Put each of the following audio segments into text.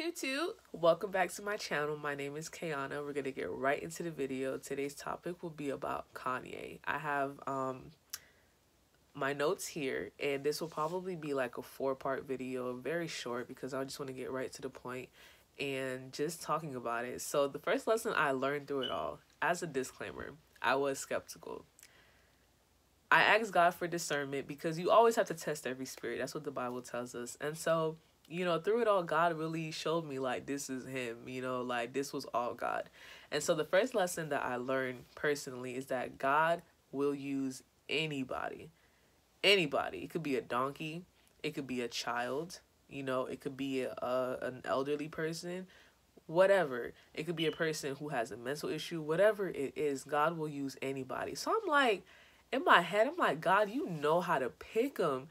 Toot! Welcome back to my channel. My name is Kayanah. We're gonna get right into the video. Today's topic will be about Kanye. I have um my notes here and this will probably be like a four part video, very short because I just want to get right to the point and just talking about it. So the first lesson I learned through it all, as a disclaimer, I was skeptical. I asked God for discernment because you always have to test every spirit. That's what the Bible tells us. And so you know, through it all, God really showed me like this is Him, you know, like this was all God. And so the first lesson that I learned personally is that God will use anybody. Anybody. It could be a donkey, it could be a child, you know, it could be a, a an elderly person, whatever. It could be a person who has a mental issue, whatever it is, God will use anybody. So I'm like, in my head, I'm like, God, you know how to pick them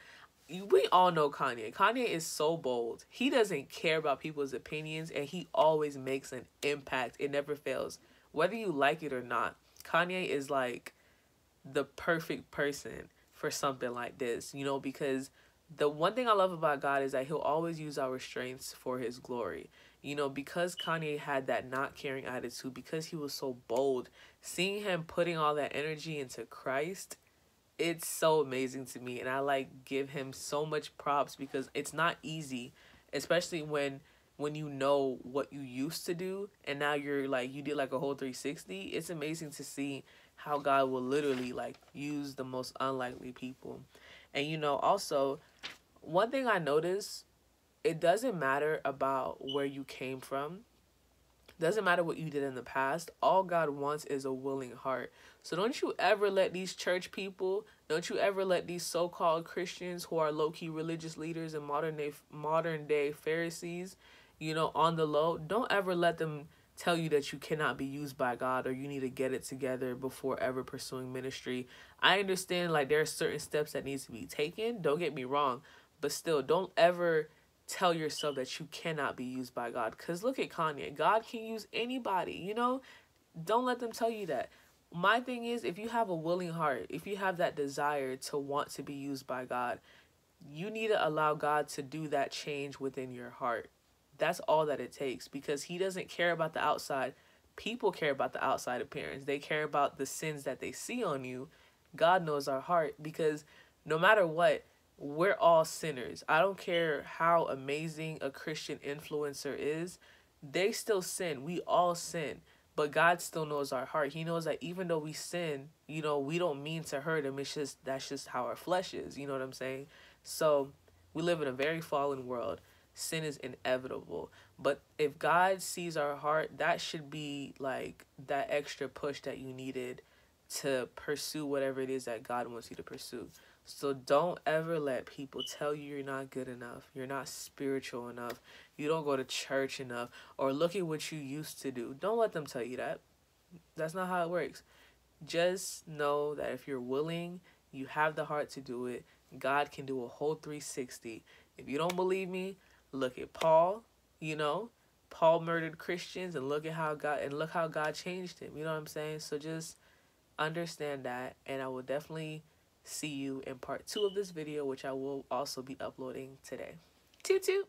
we all know Kanye. Kanye is so bold. He doesn't care about people's opinions and he always makes an impact. It never fails. Whether you like it or not, Kanye is like the perfect person for something like this, you know, because the one thing I love about God is that he'll always use our strengths for his glory. You know, because Kanye had that not caring attitude, because he was so bold, seeing him putting all that energy into Christ it's so amazing to me and I like give him so much props because it's not easy, especially when when you know what you used to do and now you're like you did like a whole 360. It's amazing to see how God will literally like use the most unlikely people. And you know, also one thing I notice it doesn't matter about where you came from doesn't matter what you did in the past. All God wants is a willing heart. So don't you ever let these church people, don't you ever let these so-called Christians who are low-key religious leaders and modern day modern day Pharisees, you know, on the low, don't ever let them tell you that you cannot be used by God or you need to get it together before ever pursuing ministry. I understand like there are certain steps that needs to be taken. Don't get me wrong, but still don't ever tell yourself that you cannot be used by God. Because look at Kanye. God can use anybody, you know? Don't let them tell you that. My thing is, if you have a willing heart, if you have that desire to want to be used by God, you need to allow God to do that change within your heart. That's all that it takes because He doesn't care about the outside. People care about the outside appearance, they care about the sins that they see on you. God knows our heart because no matter what, we're all sinners. I don't care how amazing a Christian influencer is, they still sin. We all sin. But God still knows our heart. He knows that even though we sin, you know, we don't mean to hurt him. It's just that's just how our flesh is. You know what I'm saying? So we live in a very fallen world. Sin is inevitable. But if God sees our heart, that should be like that extra push that you needed to pursue whatever it is that God wants you to pursue. So don't ever let people tell you you're not good enough, you're not spiritual enough, you don't go to church enough, or look at what you used to do. Don't let them tell you that. That's not how it works. Just know that if you're willing, you have the heart to do it, God can do a whole 360. If you don't believe me, look at Paul, you know, Paul murdered Christians and look at how God and look how God changed him. You know what I'm saying? So just understand that and I will definitely see you in part two of this video, which I will also be uploading today. Toot toot!